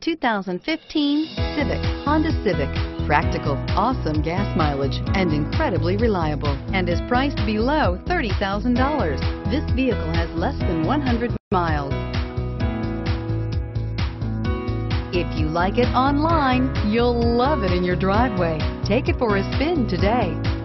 2015 Civic, Honda Civic. Practical, awesome gas mileage, and incredibly reliable, and is priced below $30,000. This vehicle has less than 100 miles. If you like it online, you'll love it in your driveway. Take it for a spin today.